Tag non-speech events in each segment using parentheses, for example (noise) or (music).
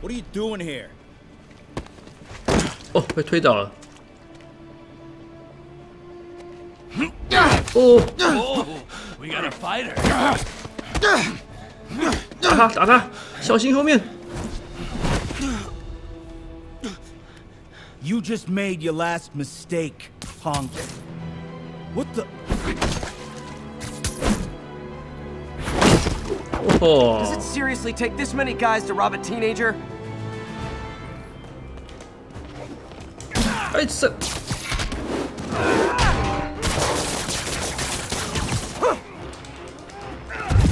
What are you doing here? 哦，被推倒了。哦， We got a fighter. 打他，打他，小心后面。 You just made your last mistake, punk. What the? Does 哦 it，seriously take this many guys to rob a teenager? 哎这，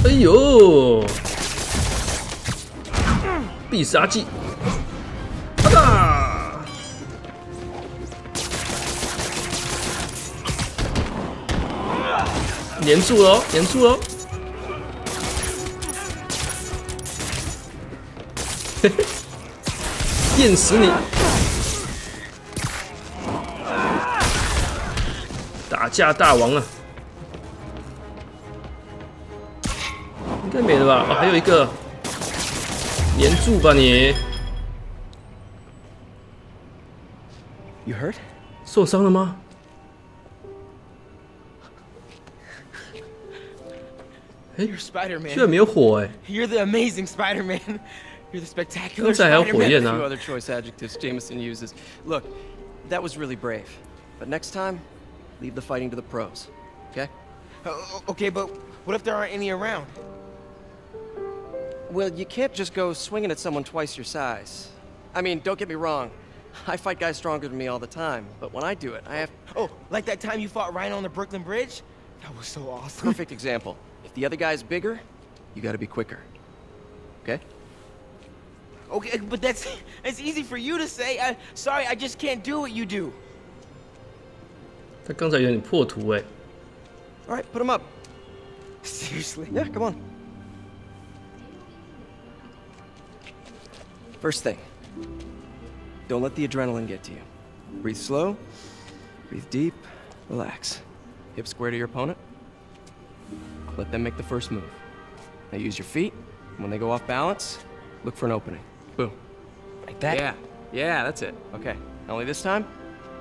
哎呦，必杀技，啊哒！粘住了哦，粘住了哦。嘿嘿，电死你！架大王啊！应该没了吧？哦，还有一个，粘住吧你！You hurt? 受伤了吗？You're Spider-Man. 居然没有火哎！You're the amazing Spider-Man. You're the spectacular 刚才还有火 Spider-Man. 焰呢 few。other choice adjectives Jameson uses. Look, that was really brave. But next time, leave the fighting to the pros. Okay? Uh, okay, but what if there aren't any around? Well, you can't just go swinging at someone twice your size. I mean, don't get me wrong. (laughs) I fight guys stronger than me all the time, but when I do it, I have Oh, like that time you fought Rhino on the Brooklyn Bridge? That was so awesome. perfect example. If the other guy's bigger, you gotta be quicker. Okay? Okay, but that's (laughs) it's easy for you to say. I, sorry, I just can't do what you do. 他刚才有点破图哎。 All right, put him up. Seriously? Yeah, come on. First thing, don't let the adrenaline get to you. Breathe slow, breathe deep, relax. Hip square to your opponent. Let them make the first move. Now use your feet. and When they go off balance, look for an opening. Boom. Like that? Yeah, yeah, that's it. Okay. Only this time,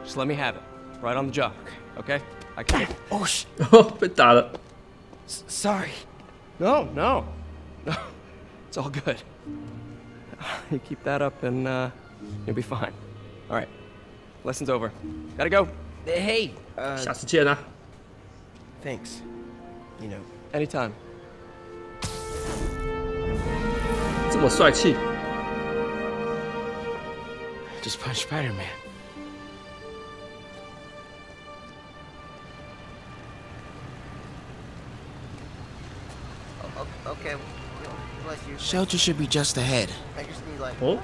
just let me have it. Right on the jaw. Okay? I can. Oh, sh- 哦，被打了。 sorry. No, no, no. (laughs) It's all good. (laughs) You keep that up and uh, you'll be fine. All right. Lesson's over. Gotta go. Hey, uh, 下次见啊！ thanks. You know, Anytime. 这么帅气， just punch Spider-Man. Okay. Bless you. Shelter should be just ahead. I just need like. Oh.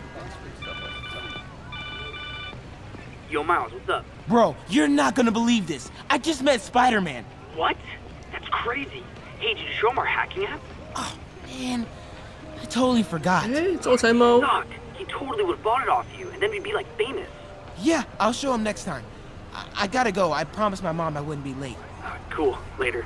Yo, Miles, what's up? Bro, you're not gonna believe this. I just met Spider-Man. What? That's crazy. Hey, did you show him our hacking app? Oh, man. I totally forgot. Hey, it's Osemo. Knock. He totally would have bought it off you, and then we'd be like famous. Yeah, I'll show him next time. I, I gotta go. I promised my mom I wouldn't be late. Uh, cool. Later.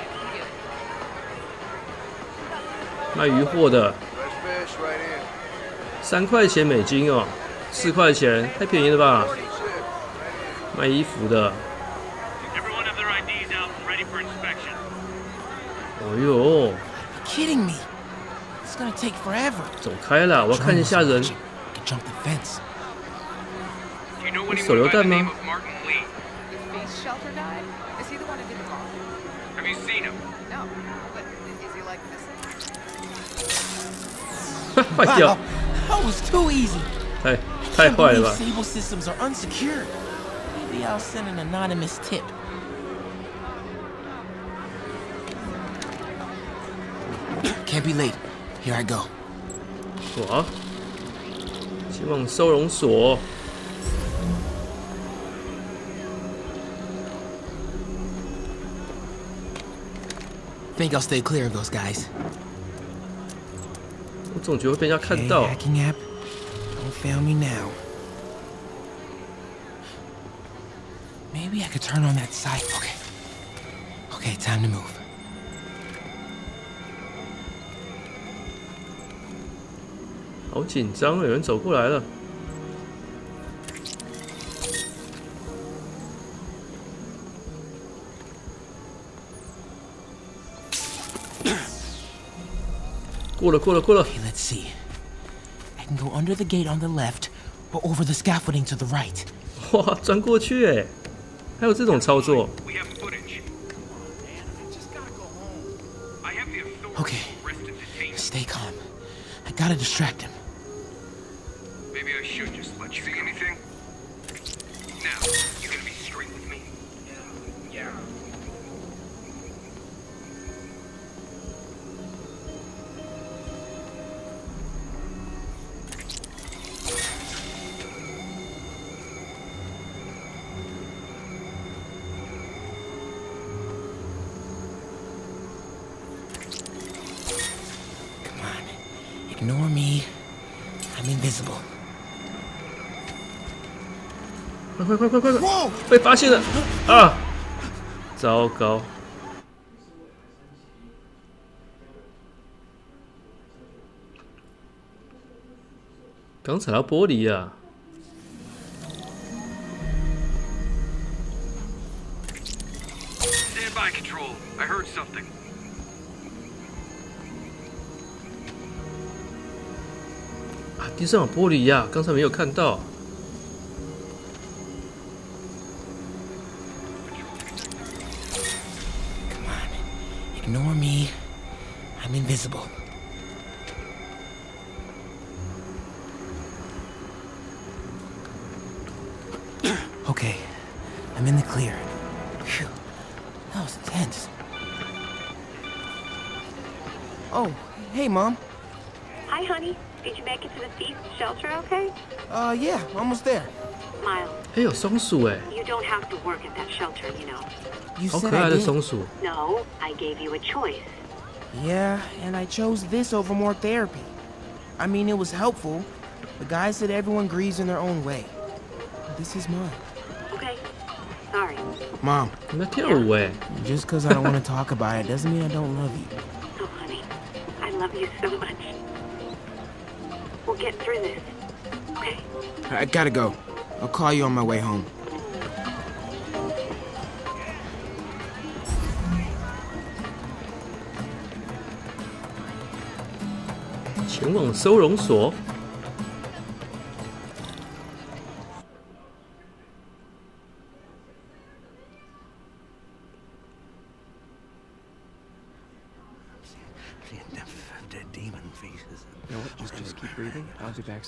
卖鱼货的，三块钱美金哦，四块钱太便宜了吧？卖衣服的，哦呦，kidding me。It's gonna take forever. 走开了，我要看一下人。手榴弹吗？坏掉 Wow,，that was too easy. 太太 Can't 坏了 believe 吧？ Sable systems are unsecured. Maybe I'll send an anonymous tip. Can't be late. Here I go. 哇， 前往收容所。 Think I'll stay clear of those guys. 我总觉得会被人家看到。fail me now. Maybe I could turn on that side. Okay. Okay, time to move. 好紧张啊，有人走过来了。过了，过了，过了。 Okay, let's see. I can go under the gate on the left, or over the scaffolding to the right. (laughs) 哇，钻过去哎！还有这种操作， We have footage. I have the authority Okay. to arrest and detain him. Stay calm. I gotta distract him. 快快快快快快！被发现了啊！糟糕！刚踩到玻璃啊！Stand by, Control. I heard something. 地上有玻璃呀、刚才没有看到。 Come on. Ignore me. I'm invisible. Okay. I'm in the clear. Phew. That was intense. Oh, hey, Mom. Hi, honey. Did you make it to the thief shelter okay? Uh, yeah, almost there. Miles, 哎，有松鼠哎， you don't have to work at that shelter, you know. You 好 said 可爱 I 的 did. 松鼠。 No, I gave you a choice. Yeah, and I chose this over more therapy. I mean, it was helpful. The guy said everyone grieves in their own way. This is mine. Okay. Sorry. Mom, 你在跳舞哎， just because I don't want to talk about it doesn't mean I don't love you. Oh, honey. I love you so much. We'll get through this. Okay? I gotta go. I'll call you on my way home. 前往收容所。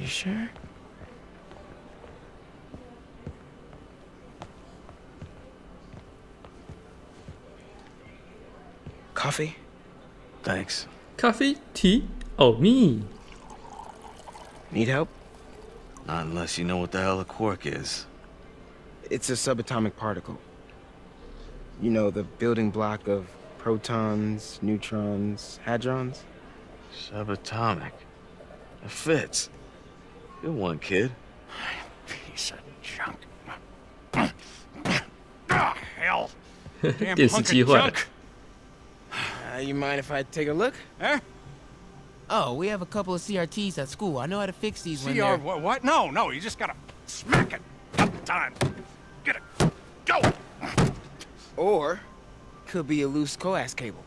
You sure? Coffee? Thanks. Coffee? tea oh me Need help? Not unless you know what the hell a quark is. It's a subatomic particle. You know, the building block of protons, neutrons, hadrons. Subatomic. It fits. Good one, kid. Piece of junk. Ah, hell. Damn 电视 hunk 机 of 坏了 junk.。 Uh, (laughs) you mind if I take a look? Eh? Oh, we have a couple of CRTs at school. I know how to fix these when CR they're... what, what? No, no, you just gotta smack it. Up time. Get it. Go! Or, could be a loose coax cable.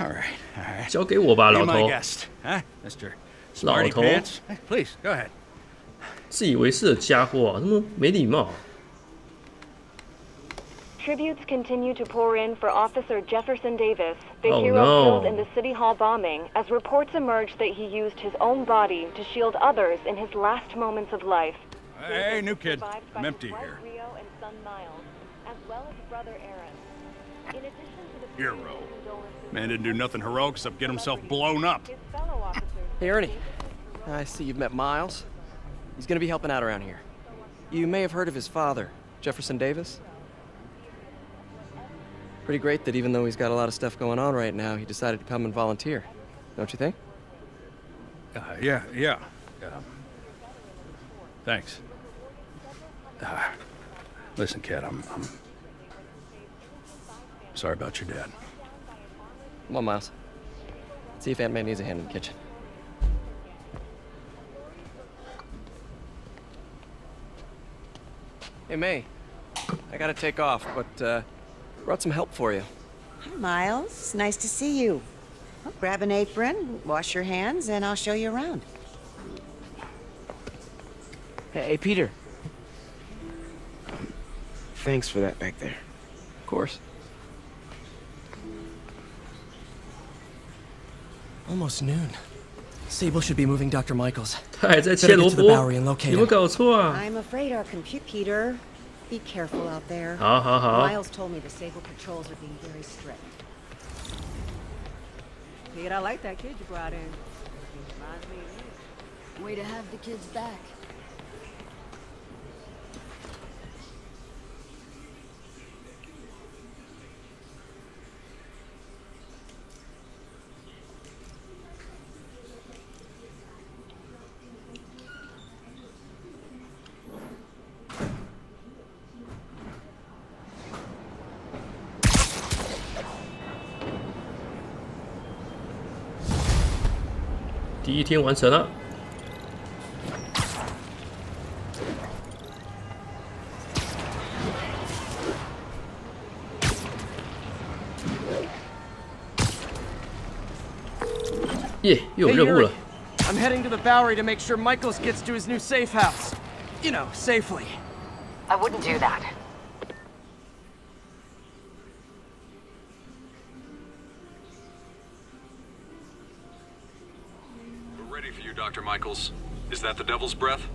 all right, all right. 交给我吧， Be 老 my 头。 guest, huh, Mr. 老 Smarty 头 Pants? Hey, Please, go ahead. 自以为是的家伙啊，那么没礼貌。 Tributes continue to pour in for Officer Jefferson Davis, the Oh, hero no. killed in the City Hall bombing, as reports emerge that he used his own body to shield others in his last moments of life. Hey, new kid. Survived by I'm his empty wife here. Rio and son Miles, as well as brother Aaron. In addition to the Hero. Man didn't do nothing heroic except get himself blown up. his fellow officers, Hey, Ernie. I see you've met Miles. He's gonna be helping out around here. You may have heard of his father, Jefferson Davis. Pretty great that even though he's got a lot of stuff going on right now, he decided to come and volunteer. Don't you think? Uh, yeah, yeah. Um, thanks. Uh, listen, kid, I'm, I'm sorry about your dad. Come on, Miles. See if Aunt May needs a hand in the kitchen. Hey, May. I gotta take off, but, uh, brought some help for you. Hi, Miles. Nice to see you. Well, grab an apron, wash your hands, and I'll show you around. Hey, hey, Peter. Thanks for that back there. Of course. Almost noon. Sable should be moving Dr. Michaels. 他还在切 Better 萝 get to the 卜 Bowery and，locate 有没有 him. 搞错啊？ I'm afraid our compute, Peter. Be careful out there. 好好好 Miles told me the Sable patrols are being very strict. Kid, I like that kid you brought in. Reminds me of you. Way to have the kids back. " 一天完成了。耶，又有 Hey, 任务 Yuri. 了。 I'm heading to the Bowery to make sure Michaels gets to his new safe house. You know, safely. I wouldn't do that. Michaels. Is that the Devil's Breath?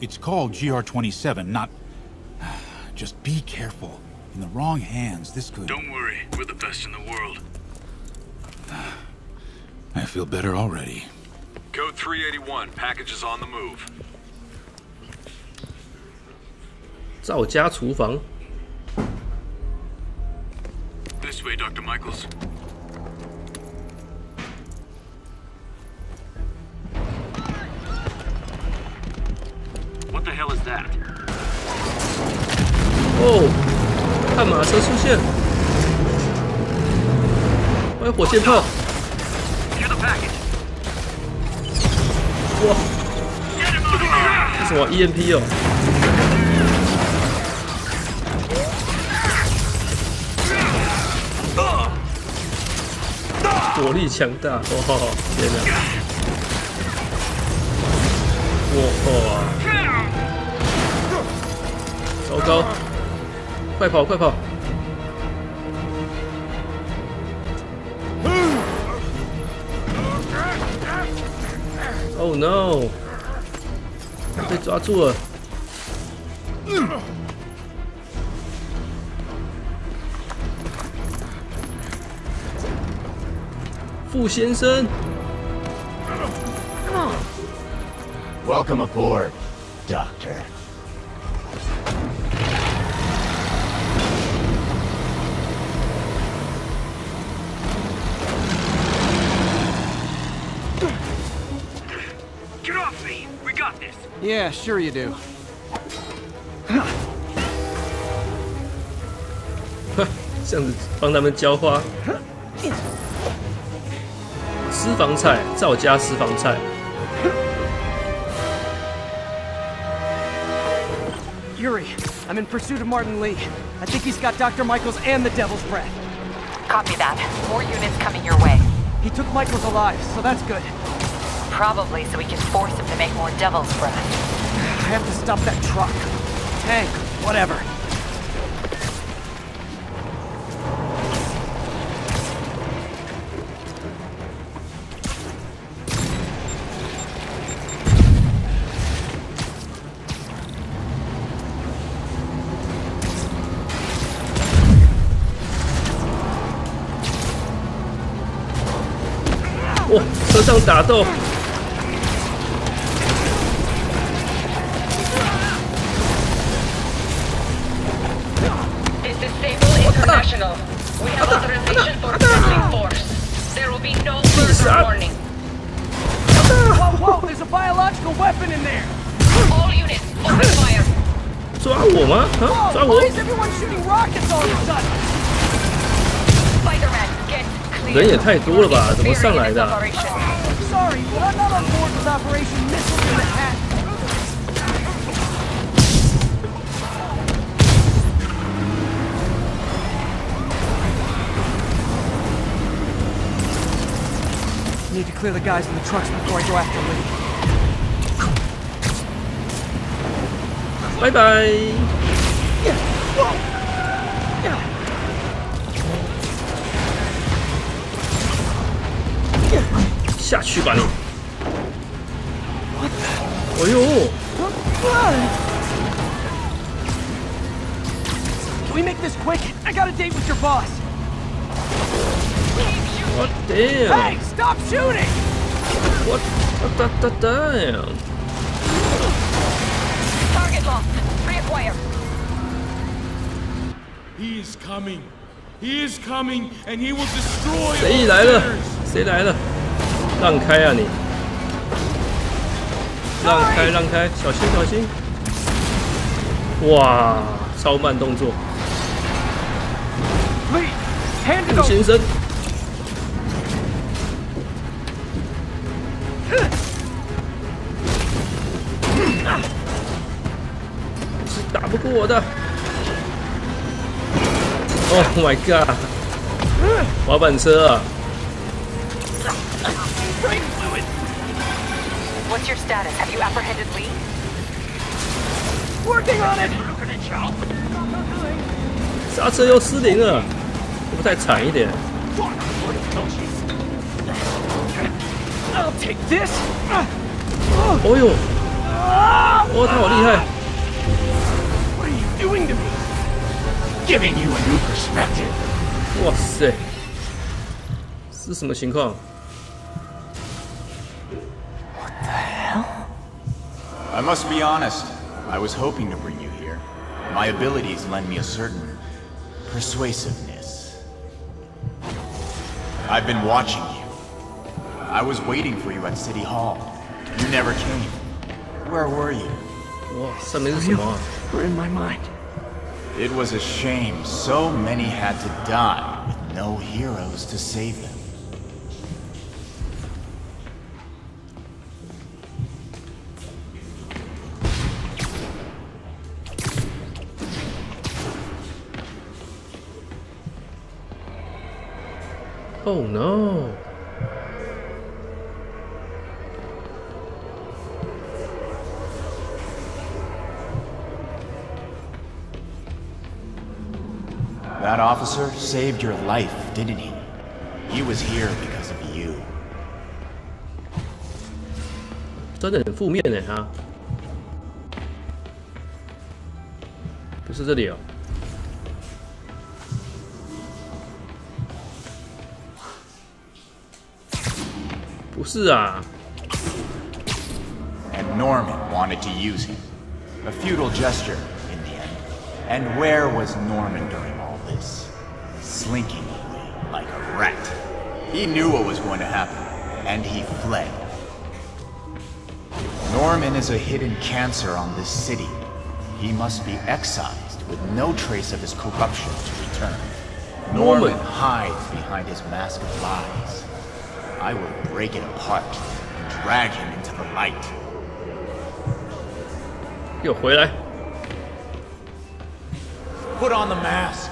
It's called GR-27, not... (sighs) Just be careful. In the wrong hands, this could... Don't worry, we're the best in the world. (sighs) I feel better already. Code 381. Package is on the move. 赵家厨房， This way, Dr. Michaels. 哦，看马车出现，还有火箭炮，哇，这什么 EMP 哦？火力强大，哇！天哪！哇！糟糕！快跑，快跑！Oh no！被抓住了。傅先生，Welcome aboard, Doctor. Yeah, sure you do. (laughs) Huh, I'm in pursuit of Martin Li. I think he's got Dr. Michaels and the Devil's Breath. Copy that. More units coming your way. He took Michaels alive, so that's good. Probably so we can force him to make more devil's breath. I have to stop that truck. Tank, whatever. Is this International? We have authorization for assembling force. There will be no further warning. Whoa, whoa, there's a biological weapon in there! All units, open fire! 抓我吗？啊，抓 Whoa, 我 why！is everyone shooting rockets all of a sudden? Spider-Man, get clear. 人也太多了吧？怎么上来的啊、 Sorry, but I'm not on board with Operation Missiles need to clear the guys in the trucks before I go after Li. Bye bye. Yeah. Whoa. Yeah. Yeah. 下去吧你。What the? Can we make this quick? I got a date with your boss. What damn? Hey, stop shooting! What? What the, the damn? Target lost. Reacquire. He is coming. He is coming, and he will destroy 谁 all 来了 sinners.？谁来了？让开啊你！让开让开，小心小心！哇，超慢动作， Lee, hand 我的。Oh my god！滑板车啊！What's your status? Have you apprehended Lee? Working on it! 刹车又失灵了，会不会太惨一点？I'll take this. 哦呦，哦，他好厉害！What are you doing to me? Giving you a new perspective. 哇塞，是什么情况？ I must be honest. I was hoping to bring you here. My abilities lend me a certain persuasiveness. I've been watching you. I was waiting for you at City Hall. You never came. Where were you? Wow, some is some We're in my mind. It was a shame. So many had to die with no heroes to save them. Oh no. That officer saved your life, didn't he? He was here because of you. 真的很负面呢哈。不是这里哦。不是啊， And Norman wanted to use him. A futile gesture, in the end. And where was Norman during all this? Slinking away like a rat. He knew what was going to happen, and he fled. Norman is a hidden cancer on this city. He must be excised with no trace of his corruption to return. Norman. Norman hides behind his mask of lies. I will break it apart and drag him into the light. 给我回来！ Put on the mask.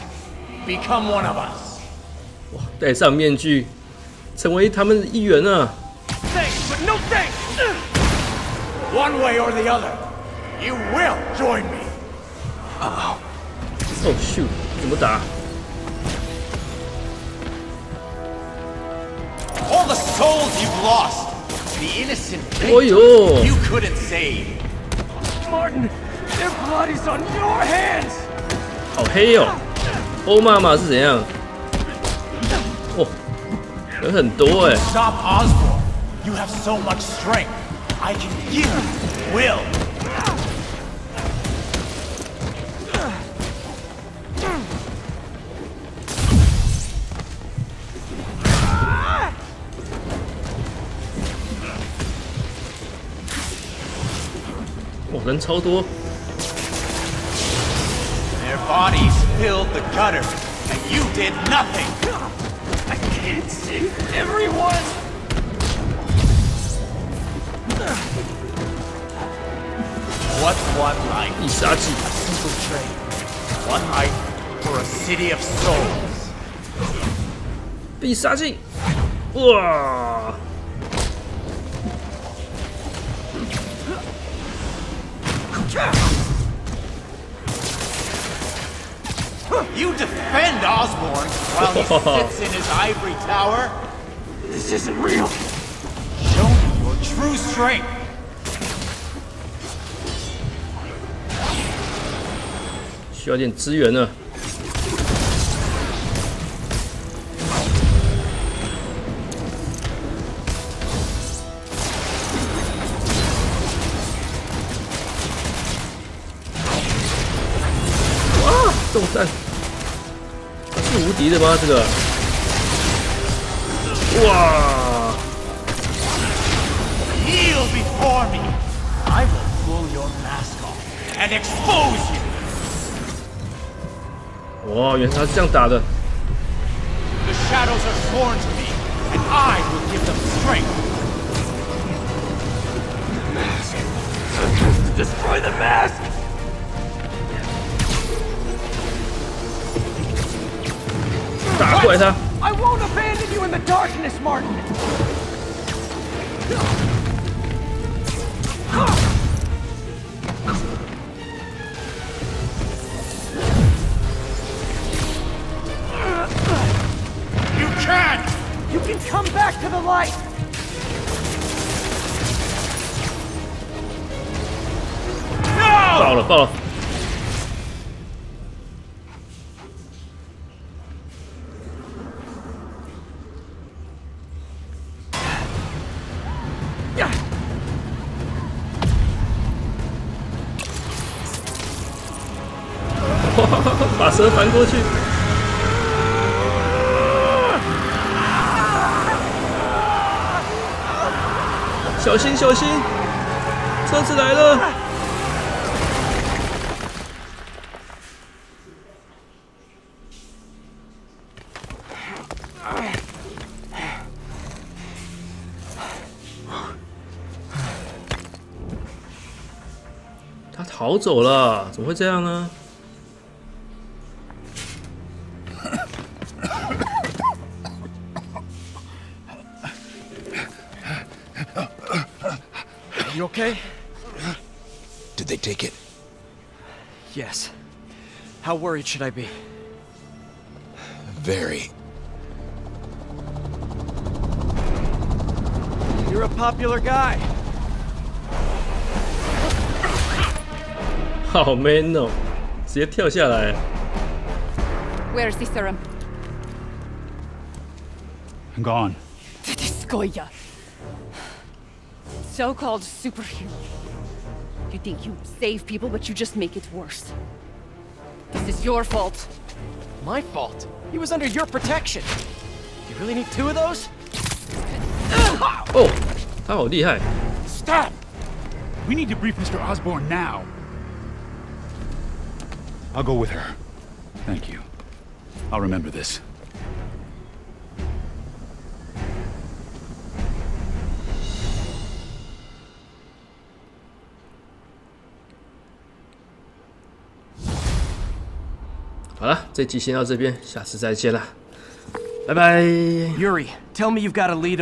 Become one of us. 哇，戴上面具，成为他们的一员啊！ Thanks, but no thanks! One way or the other, you will join me. 哦，shoot，怎么打？ All the souls you've lost, the innocent Oh, yo. victims you couldn't save. Martin, their blood is on your hands! 好黑哦！ Stop, Osborn! You have so much strength. I can hear Will. 哇，人超多。Their bodies filled the gutter, and you did nothing! I can't save everyone! What's one night? Isachi. A simple trade. One night for a city of souls. Isachi! Whoa! You defend Osborn while he (laughs) sits in his ivory tower? This isn't real. Show me your true strength. 需要点资源了。中弹！是无敌的吗？这个？哇！ Kneel before me. I will pull your mask off and expose you. 哇，原来他是这样打的。 The shadows are 打过来他！ I won't abandon you in the darkness, Martin! You can't! You can come back to the light! 爆了，爆了！ 蛇翻过去。小心小心，车子来了！他逃走了，怎么会这样呢？How worried should I be? Very. You're a popular guy. 好 man 哦，直接跳下来。 Where's the serum? I'm gone. Skoya. So-called superhero. You think you save people, but you just make it worse. This is your fault. My fault? He was under your protection. You really need two of those? Oh, oh 他好厉害. Stop! We need to brief Mr. Osborn now. I'll go with her. Thank you. I'll remember this. 这集先到这边，下次再见啦， 拜拜。 Yuri, tell me you've got a lead on.